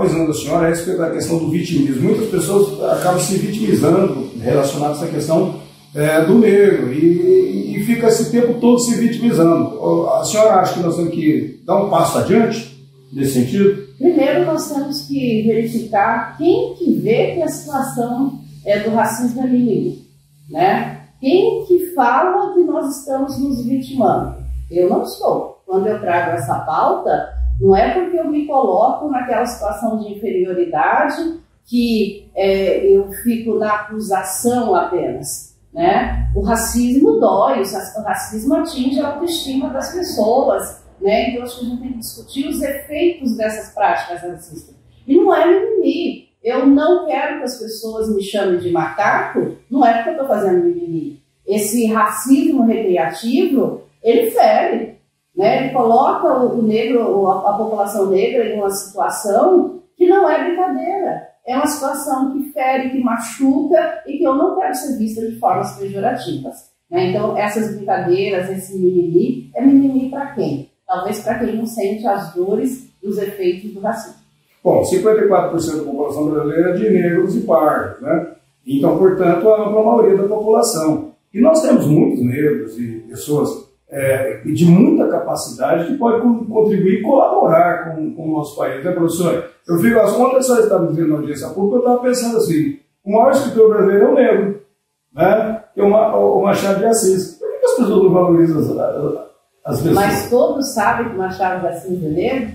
a visão da senhora a respeito da questão do vitimismo? Muitas pessoas acabam se vitimizando relacionadas à questão é, do negro e, e, fica esse tempo todo se vitimizando. A senhora acha que nós temos que dar um passo adiante nesse sentido? Primeiro, nós temos que verificar quem que vê que a situação é, do racismo é né? Quem que fala que nós estamos nos vitimando? Eu não estou. Quando eu trago essa pauta, não é porque eu me coloco naquela situação de inferioridade que é, eu fico na acusação apenas. Né? O racismo dói, o racismo atinge a autoestima das pessoas. Né? Então, acho que a gente tem que discutir os efeitos dessas práticas racistas. E não é mimimi. Eu não quero que as pessoas me chamem de macaco, não é porque eu estou fazendo mimimi. Esse racismo recreativo, ele fere. Né? Ele coloca o, negro, a, a população negra em uma situação que não é brincadeira. É uma situação que fere, que machuca e que eu não quero ser vista de formas pejorativas. Né? Então, essas brincadeiras, esse mimimi, é mimimi para quem? Talvez para quem não sente as dores e os efeitos do racismo. Bom, 54% da população brasileira é de negros e pardos, né? Então, portanto, a ampla maioria da população. E nós temos muitos negros e pessoas é, de muita capacidade que pode contribuir e colaborar com, com o nosso país, né, professor? Eu fico, as contas só estava dizendo na audiência pública, eu estava pensando assim, o maior escritor brasileiro é o negro, né? Que é o Machado de Assis. Por que as pessoas não valorizam as, as pessoas? Mas todos sabem que o Machado de Assis é negro,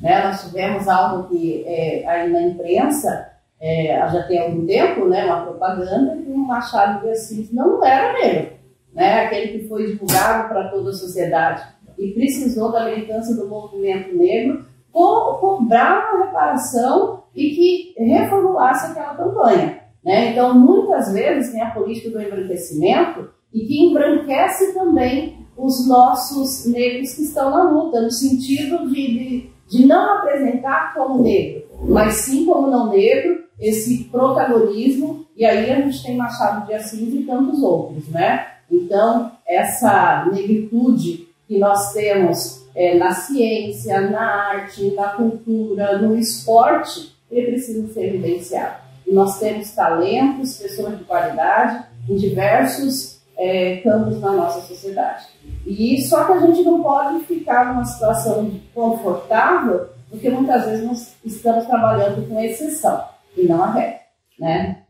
né? Nós tivemos algo que é, aí na imprensa, é, já tem algum tempo, né, uma propaganda que o Machado de Assis não era negro né, aquele que foi divulgado para toda a sociedade e precisou da militância do movimento negro co cobrar uma reparação e que reformulasse aquela campanha. Né? Então, muitas vezes tem a política do embranquecimento e que embranquece também os nossos negros que estão na luta, no sentido de, de, de não apresentar como negro, mas sim como não negro, esse protagonismo, e aí a gente tem Machado de Assis e tantos outros, né? Então, essa negritude que nós temos é, na ciência, na arte, na cultura, no esporte, ele precisa ser evidenciado. E nós temos talentos, pessoas de qualidade em diversos é, campos na nossa sociedade. E só que a gente não pode ficar numa situação confortável, porque muitas vezes nós estamos trabalhando com exceção e não a regra, né?